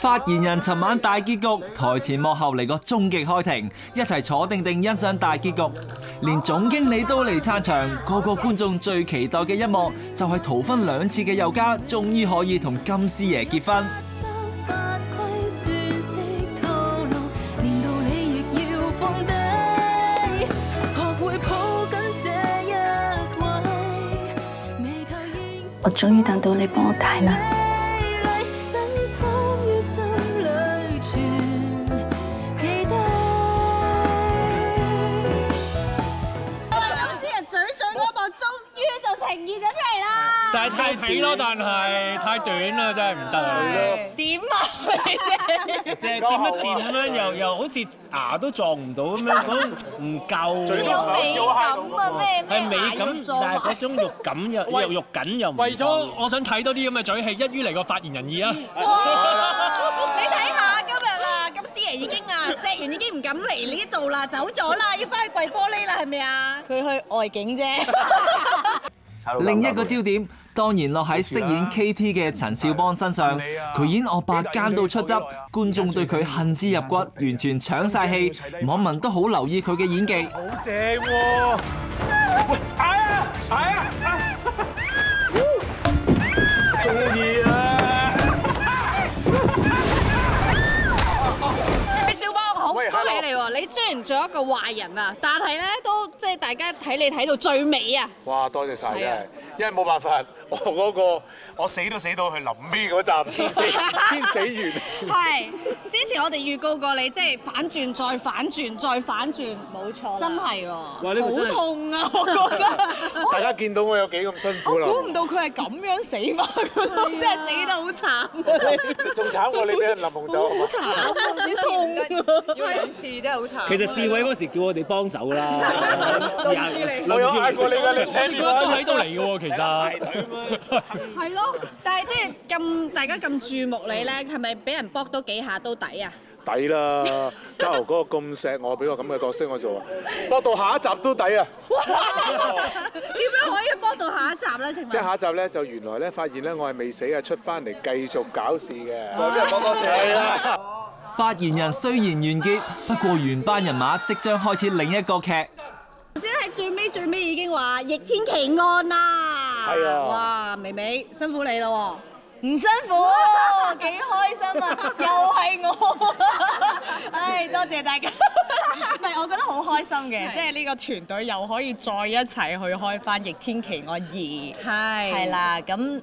發言人尋晚大結局，台前幕後嚟個終極開庭，一齊坐定定欣賞大結局。連總經理都嚟撐場，個個觀眾最期待嘅一幕就係逃婚兩次嘅尤嘉，終於可以同金師爺結婚。我終於等到你幫我戴啦。但係太短咯，但係太短啦，真係唔得啊！點啊？即係掂一掂咁樣，又又好似牙都撞唔到咁樣，嗰種唔夠。有美感啊！咩咩係美感，但係嗰種肉感又又肉緊又唔。為咗我想睇多啲咁嘅嘴戲，一於嚟個發言人二啊！你睇下今日啦，咁師爺已經啊錫完已經唔敢嚟呢度啦，走咗啦，要翻去跪玻璃啦，係咪啊？佢去外景啫。另一個焦點當然落喺飾演 KT 嘅陳少邦身上，佢演惡霸奸到出汁，觀眾對佢恨之入骨，完全搶晒戲，網民都好留意佢嘅演技。好正喎！喂，係啊，係啊，雖然做一個壞人啊，但係咧都即係大家睇你睇到最尾啊！哇，多謝晒真係。因為冇辦法，我嗰個我死都死到去臨尾嗰站先死，先死完。係，之前我哋預告過你，即係反轉再反轉再反轉，冇錯，真係喎，好哇呢個真係痛啊！我覺得，大家見到我有幾咁辛苦啦，估唔到佢係咁樣死法㗎，真係死得好慘，仲慘過你俾人淋紅酒。好慘啊，次真係好慘。其實試位嗰時叫我哋幫手啦，試下我有嗌過你㗎，你唔聽電話都睇到嚟嘅喎，其實。係咯，但係即係咁大家咁注目你咧，係咪俾人搏多幾下都抵啊？抵啦！嘉豪哥咁錫我，俾我咁嘅角色我做啊，搏到下一集都抵啊！點樣可以搏到下一集咧？請問即係下一集咧，就原來咧發現咧我係未死啊，出翻嚟繼續搞事嘅。再俾人搏多謝係啦。發言人雖然完結，不過原班人馬即將開始另一個劇。頭先喺最尾最尾已經話逆天奇案啦，係啊。哇，微微辛苦你咯喎，唔辛苦，幾開心啊，又係我，唉，多謝大家。唔係，我覺得好開心嘅，即係呢個團隊又可以再一齊去開翻《逆天奇案二》，係係啦，咁